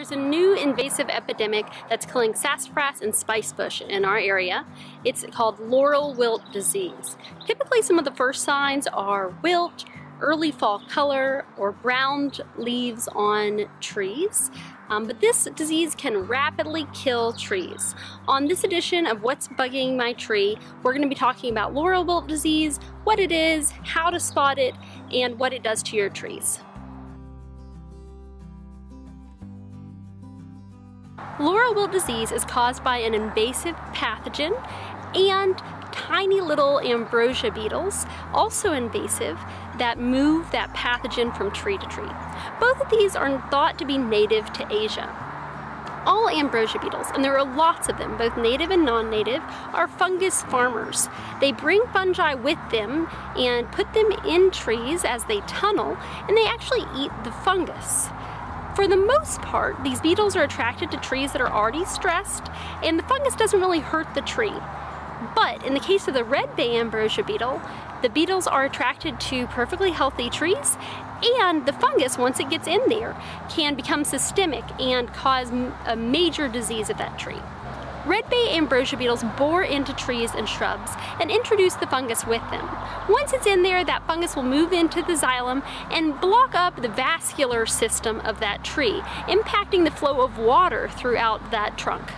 There's a new invasive epidemic that's killing sassafras and spicebush in our area. It's called laurel wilt disease. Typically some of the first signs are wilt, early fall color, or browned leaves on trees. Um, but this disease can rapidly kill trees. On this edition of What's Bugging My Tree, we're going to be talking about laurel wilt disease, what it is, how to spot it, and what it does to your trees. Laurel wilt disease is caused by an invasive pathogen and tiny little ambrosia beetles, also invasive, that move that pathogen from tree to tree. Both of these are thought to be native to Asia. All ambrosia beetles, and there are lots of them, both native and non-native, are fungus farmers. They bring fungi with them and put them in trees as they tunnel, and they actually eat the fungus. For the most part, these beetles are attracted to trees that are already stressed, and the fungus doesn't really hurt the tree. But in the case of the red bay ambrosia beetle, the beetles are attracted to perfectly healthy trees, and the fungus, once it gets in there, can become systemic and cause a major disease of that tree. Red bay ambrosia beetles bore into trees and shrubs and introduce the fungus with them. Once it's in there, that fungus will move into the xylem and block up the vascular system of that tree, impacting the flow of water throughout that trunk.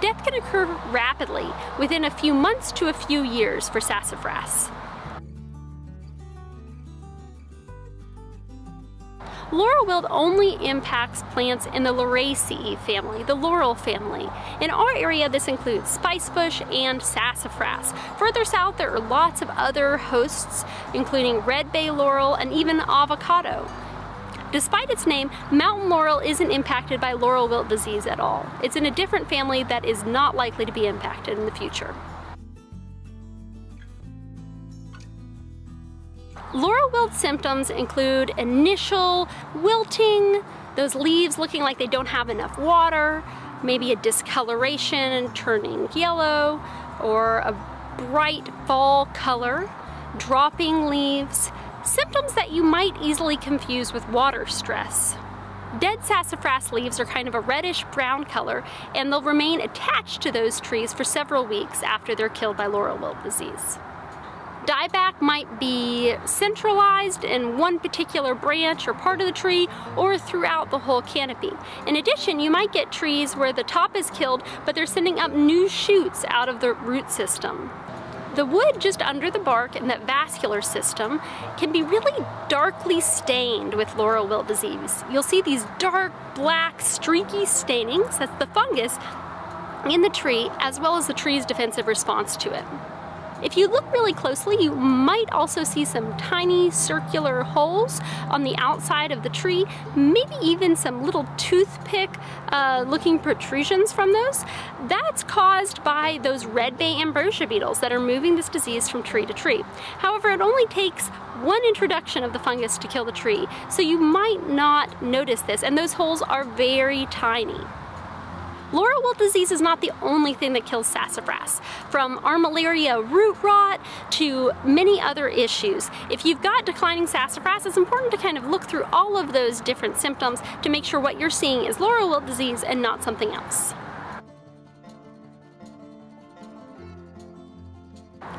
Death can occur rapidly, within a few months to a few years for sassafras. Laurel wilt only impacts plants in the Lauraceae family, the laurel family. In our area, this includes spicebush and sassafras. Further south, there are lots of other hosts, including red bay laurel and even avocado. Despite its name, mountain laurel isn't impacted by laurel wilt disease at all. It's in a different family that is not likely to be impacted in the future. Laurel wilt symptoms include initial wilting, those leaves looking like they don't have enough water, maybe a discoloration and turning yellow, or a bright fall color, dropping leaves, symptoms that you might easily confuse with water stress. Dead sassafras leaves are kind of a reddish brown color and they'll remain attached to those trees for several weeks after they're killed by laurel wilt disease. Dieback might be centralized in one particular branch or part of the tree or throughout the whole canopy. In addition, you might get trees where the top is killed, but they're sending up new shoots out of the root system. The wood just under the bark and that vascular system can be really darkly stained with laurel wilt disease. You'll see these dark, black, streaky stainings, that's the fungus, in the tree as well as the tree's defensive response to it. If you look really closely, you might also see some tiny circular holes on the outside of the tree, maybe even some little toothpick uh, looking protrusions from those. That's caused by those red bay ambrosia beetles that are moving this disease from tree to tree. However, it only takes one introduction of the fungus to kill the tree, so you might not notice this, and those holes are very tiny. Laurel wilt disease is not the only thing that kills sassafras. From armillaria root rot to many other issues. If you've got declining sassafras, it's important to kind of look through all of those different symptoms to make sure what you're seeing is laurel wilt disease and not something else.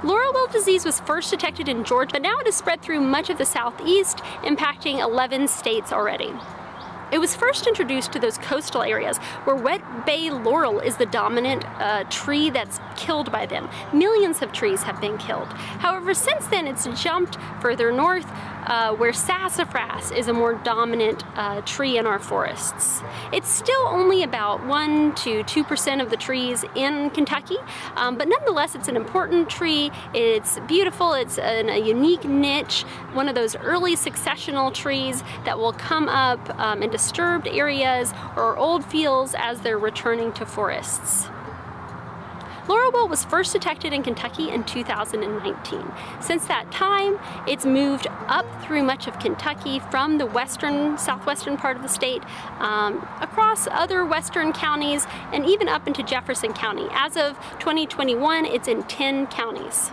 Laurel wilt disease was first detected in Georgia, but now it has spread through much of the southeast, impacting 11 states already. It was first introduced to those coastal areas where red bay laurel is the dominant uh, tree that's killed by them. Millions of trees have been killed. However, since then it's jumped further north uh, where sassafras is a more dominant uh, tree in our forests. It's still only about 1 to 2% of the trees in Kentucky, um, but nonetheless it's an important tree. It's beautiful, it's in a unique niche, one of those early successional trees that will come up um, in disturbed areas or old fields as they're returning to forests. Laurel was first detected in Kentucky in 2019. Since that time, it's moved up through much of Kentucky from the western, southwestern part of the state, um, across other western counties, and even up into Jefferson County. As of 2021, it's in 10 counties.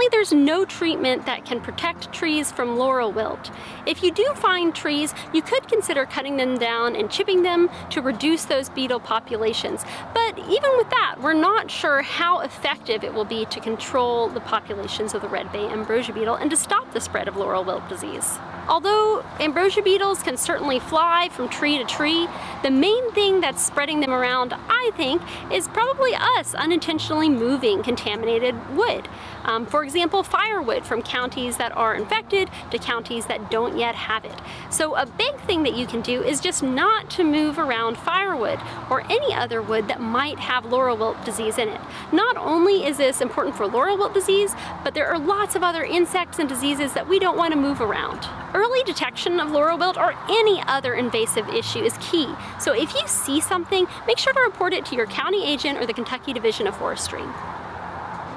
Currently, there's no treatment that can protect trees from laurel wilt. If you do find trees, you could consider cutting them down and chipping them to reduce those beetle populations. But even with that, we're not sure how effective it will be to control the populations of the red bay ambrosia beetle and to stop the spread of laurel wilt disease. Although ambrosia beetles can certainly fly from tree to tree, the main thing that's spreading them around, I think, is probably us unintentionally moving contaminated wood. Um, for example, firewood from counties that are infected to counties that don't yet have it. So a big thing that you can do is just not to move around firewood or any other wood that might have laurel wilt disease in it. Not only is this important for laurel wilt disease, but there are lots of other insects and diseases that we don't want to move around. Early detection of laurel wilt or any other invasive issue is key. So if you see something, make sure to report it to your county agent or the Kentucky Division of Forestry.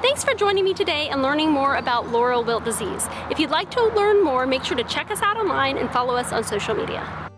Thanks for joining me today and learning more about laurel wilt disease. If you'd like to learn more, make sure to check us out online and follow us on social media.